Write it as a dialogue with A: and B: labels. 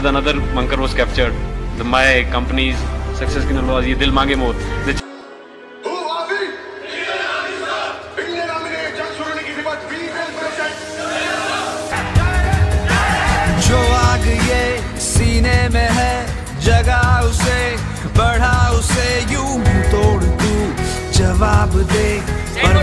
A: after the another bunker was captured, the, my company's success की नलवाज ये Dil Mange more the
B: जो आग ये सीने में है जगा उसे बढ़ा उसे यूँ तोड़ तू जवाब दे पर